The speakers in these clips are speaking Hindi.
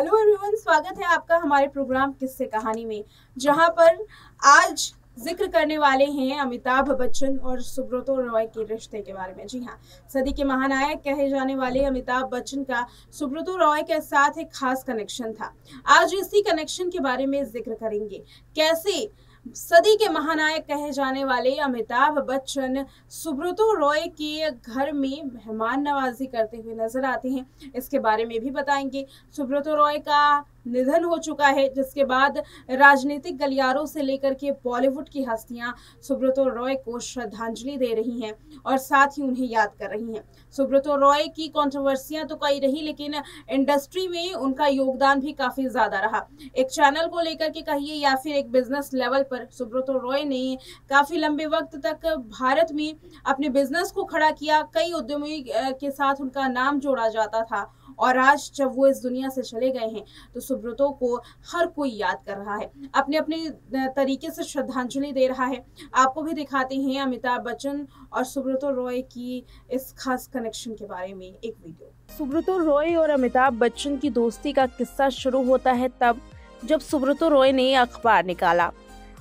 हेलो एवरीवन, स्वागत है आपका हमारे प्रोग्राम किस्से कहानी में, जहाँ पर आज ज़िक्र करने वाले हैं अमिताभ बच्चन और सुब्रतो रॉय के रिश्ते के बारे में। जी हाँ सदी के महानायक कहे जाने वाले अमिताभ बच्चन का सुब्रतो रॉय के साथ एक खास कनेक्शन था। आज इसी कनेक्शन के बारे में ज़िक्र करेंगे। कैसे सदी के महानायक कहे जाने वाले अमिताभ बच्चन, सुब्रतो रॉय के घर में मेहमान नवाजी करते हुए नज़र आते हैं। इसके बारे में भी बताएँगे। सुब्रतो रॉय का निधन हो चुका है, जिसके बाद राजनीतिक गलियारों से लेकर के बॉलीवुड की हस्तियाँ सुब्रतो रॉय को श्रद्धांजलि दे रही हैं और साथ ही उन्हें याद कर रही हैं। सुब्रतो रॉय की कंट्रोवर्सियाँ तो कई रही, लेकिन इंडस्ट्री में उनका योगदान भी काफ़ी ज़्यादा रहा। एक चैनल को लेकर के कहिए या फिर एक बिज़नेस लेवल पर, सुब्रतो रॉय ने काफ़ी लंबे वक्त तक भारत में अपने बिज़नेस को खड़ा किया। कई उद्यमी के साथ उनका नाम जोड़ा जाता था। और आज जब वो इस दुनिया से चले गए हैं तो सुब्रतो को हर कोई याद कर रहा है। अपने अपने तरीके से श्रद्धांजलि दे रहा है। आपको भी दिखाते हैं अमिताभ बच्चन और सुब्रतो रॉय की इस खास कनेक्शन के बारे में एक वीडियो सुब्रतो रॉय और अमिताभ बच्चन की दोस्ती का किस्सा शुरू होता है तब, जब सुब्रतो रॉय ने अखबार निकाला।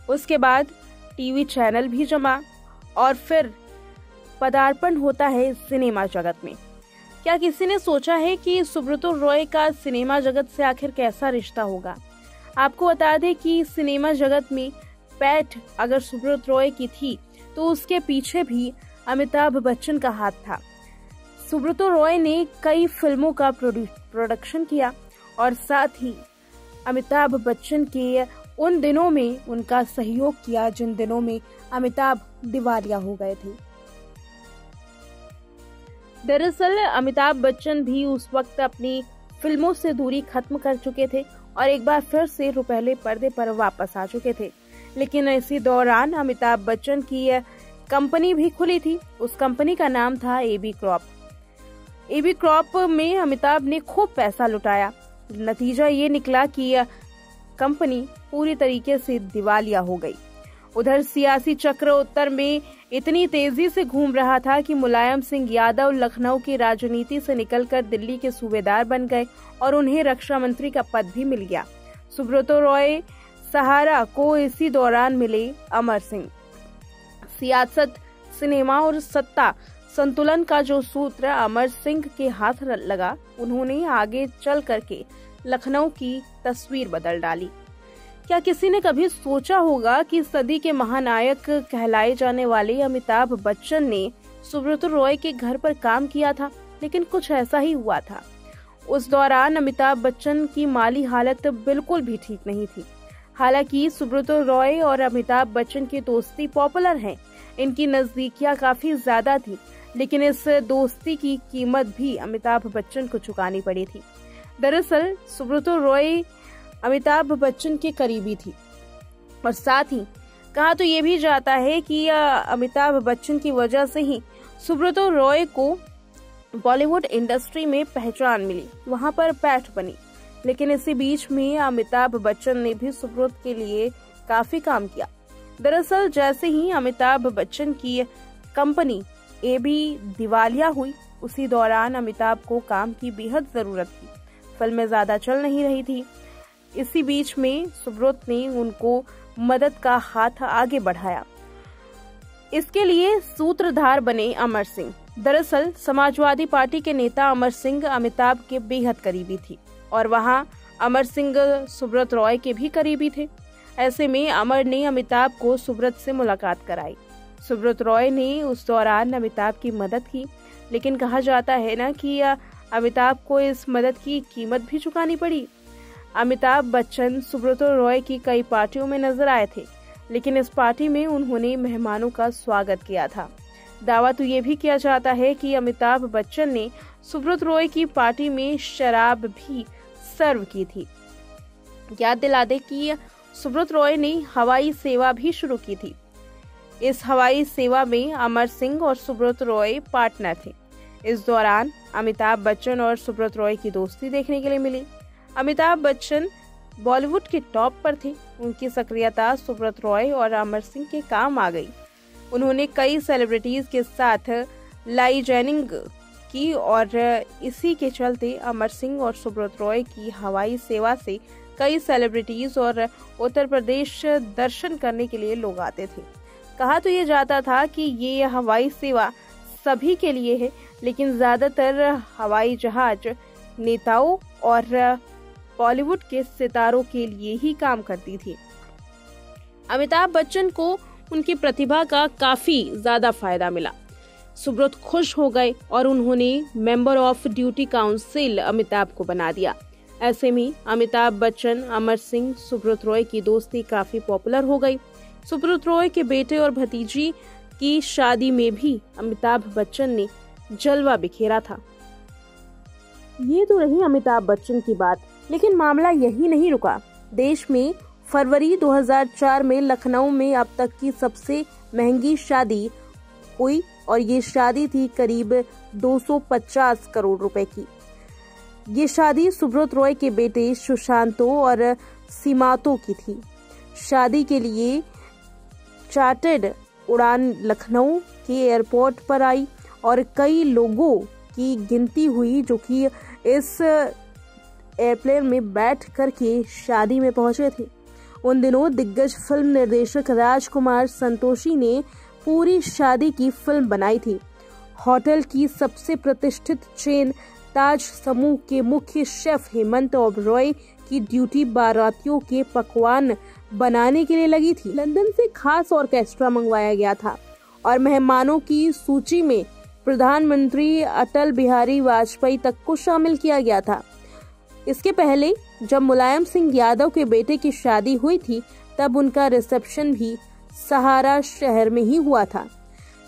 उसके बाद टीवी चैनल भी जमा और फिर पदार्पण होता है सिनेमा जगत में। क्या किसी ने सोचा है कि सुब्रतो रॉय का सिनेमा जगत से आखिर कैसा रिश्ता होगा? आपको बता दें कि सिनेमा जगत में पैठ अगर सुब्रत रॉय की थी तो उसके पीछे भी अमिताभ बच्चन का हाथ था। सुब्रतो रॉय ने कई फ़िल्मों का प्रोडक्शन किया और साथ ही अमिताभ बच्चन के उन दिनों में उनका सहयोग किया जिन दिनों में अमिताभ दिवालिया हो गए थे। दरअसल, अमिताभ बच्चन भी उस वक्त अपनी फ़िल्मों से दूरी खत्म कर चुके थे और एक बार फिर से रुपहले पर्दे पर वापस आ चुके थे। लेकिन इसी दौरान अमिताभ बच्चन की कंपनी भी खुली थी। उस कंपनी का नाम था एबी क्रॉप एबी क्रॉप में अमिताभ ने खूब पैसा लुटाया। नतीजा ये निकला कि कंपनी पूरी तरीके से दिवालिया हो गई। उधर सियासी चक्र उत्तर में इतनी तेज़ी से घूम रहा था कि मुलायम सिंह यादव लखनऊ की राजनीति से निकलकर दिल्ली के सूबेदार बन गए और उन्हें रक्षा मंत्री का पद भी मिल गया। सुब्रतो रॉय, सहारा को इसी दौरान मिले अमर सिंह। सियासत, सिनेमा और सत्ता संतुलन का जो सूत्र अमर सिंह के हाथ लगा, उन्होंने आगे चल करके लखनऊ की तस्वीर बदल डाली। क्या किसी ने कभी सोचा होगा कि सदी के महानायक कहलाए जाने वाले अमिताभ बच्चन ने सुब्रत रॉय के घर पर काम किया था, लेकिन कुछ ऐसा ही हुआ था। उस दौरान अमिताभ बच्चन की माली हालत बिल्कुल भी ठीक नहीं थी। हालाँकि सुब्रत रॉय और अमिताभ बच्चन की दोस्ती पॉपुलर है। इनकी नजदीकियाँ काफ़ी ज़्यादा थी, लेकिन इस दोस्ती की कीमत भी अमिताभ बच्चन को चुकानी पड़ी थी। दरअसल, सुब्रतो रॉय अमिताभ बच्चन के करीबी थी। और साथ ही, कहा तो ये भी जाता है कि अमिताभ बच्चन की वजह से ही सुब्रतो रॉय को बॉलीवुड इंडस्ट्री में पहचान मिली। वहाँ पर पैठ बनी। लेकिन इसी बीच में अमिताभ बच्चन ने भी सुब्रत के लिए काफ़ी काम किया। दरअसल, जैसे ही अमिताभ बच्चन की कंपनी ए बी दिवालिया हुई, उसी दौरान अमिताभ को काम की बेहद ज़रूरत थी। फ़िल्में ज़्यादा चल नहीं रही थी। इसी बीच में सुब्रत ने उनको मदद का हाथ आगे बढ़ाया। इसके लिए सूत्रधार बने अमर सिंह। दरअसल, समाजवादी पार्टी के नेता अमर सिंह अमिताभ के बेहद करीबी थी और वहाँ अमर सिंह, सुब्रत रॉय के भी करीबी थे। ऐसे में अमर ने अमिताभ को सुब्रत से मुलाकात कराई। सुब्रत रॉय ने उस दौरान अमिताभ की मदद की, लेकिन कहा जाता है ना कि अमिताभ को इस मदद की कीमत भी चुकानी पड़ी। अमिताभ बच्चन, सुब्रतो रॉय की कई पार्टियों में नज़र आए थे, लेकिन इस पार्टी में उन्होंने मेहमानों का स्वागत किया था। दावा तो ये भी किया जाता है कि अमिताभ बच्चन ने सुब्रत रॉय की पार्टी में शराब भी सर्व की थी। याद दिला दे कि सुब्रत रॉय ने हवाई सेवा भी शुरू की थी। इस हवाई सेवा में अमर सिंह और सुब्रत रॉय पार्टनर थे। इस दौरान अमिताभ बच्चन और सुब्रत रॉय की दोस्ती देखने के लिए मिली। अमिताभ बच्चन बॉलीवुड के टॉप पर थे। उनकी सक्रियता सुब्रत रॉय और अमर सिंह के काम आ गई। उन्होंने कई सेलिब्रिटीज के साथ लाई जैनिंग की और इसी के चलते अमर सिंह और सुब्रत रॉय की हवाई सेवा से कई सेलिब्रिटीज और उत्तर प्रदेश दर्शन करने के लिए लोग आते थे। कहा तो ये जाता था कि ये हवाई सेवा सभी के लिए है, लेकिन ज़्यादातर हवाई जहाज़ नेताओं और बॉलीवुड के सितारों के लिए ही काम करती थी। अमिताभ बच्चन को उनकी प्रतिभा का काफ़ी ज़्यादा फ़ायदा मिला। सुब्रत खुश हो गए और उन्होंने member of duty council Amitabh को बना दिया। ऐसे में अमिताभ बच्चन, अमर सिंह, सुब्रत रॉय की दोस्ती काफ़ी पॉपुलर हो गई। सुब्रत रॉय के बेटे और भतीजी की शादी में भी अमिताभ बच्चन ने जलवा बिखेरा था। ये तो रही अमिताभ बच्चन की बात। लेकिन मामला यही नहीं रुका। देश में फरवरी 2004 में लखनऊ में अब तक की सबसे महँगी शादी हुई और ये शादी थी करीब 250 करोड़ रुपए की। ये शादी सुब्रत रॉय के बेटे सुशांतो और सीमातो की थी। शादी के लिए चार्टेड उड़ान लखनऊ के एयरपोर्ट पर आई और कई लोगों की गिनती हुई, जो कि इस एयरप्लेन में बैठ करके शादी में पहुँचे थे। उन दिनों दिग्गज फ़िल्म निर्देशक राजकुमार संतोषी ने पूरी शादी की फ़िल्म बनाई थी। होटल की सबसे प्रतिष्ठित चेन ताज समूह के मुख्य शेफ हेमंत ओबरॉय की ड्यूटी बारातियों के पकवान बनाने के लिए लगी थी। लंदन से खास ऑर्केस्ट्रा मंगवाया गया था और मेहमानों की सूची में प्रधानमंत्री अटल बिहारी वाजपेयी तक को शामिल किया गया था। इसके पहले, जब मुलायम सिंह यादव के बेटे की शादी हुई थी, तब उनका रिसेप्शन भी सहारा शहर में ही हुआ था।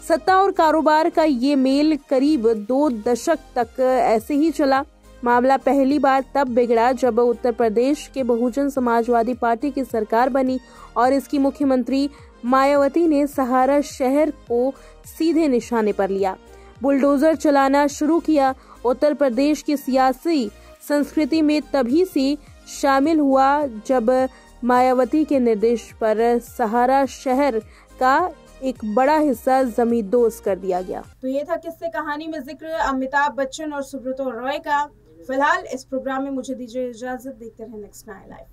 सत्ता और कारोबार का ये मेल करीब दो दशक तक ऐसे ही चला। मामला पहली बार तब बिगड़ा जब उत्तर प्रदेश के बहुजन समाजवादी पार्टी की सरकार बनी और इसकी मुख्यमंत्री मायावती ने सहारा शहर को सीधे निशाने पर लिया। बुलडोजर चलाना शुरू किया, उत्तर प्रदेश की सियासी संस्कृति में तभी से शामिल हुआ जब मायावती के निर्देश पर सहारा शहर का एक बड़ा हिस्सा जमी दोस्त कर दिया गया। तो ये था किससे कहानी में ज़िक्र, अमिताभ बच्चन और सुब्रतो रॉय का। फ़िलहाल इस प्रोग्राम में मुझे दीजिए इजाज़त, देखते रहे नेक्स्ट नाइन लाइव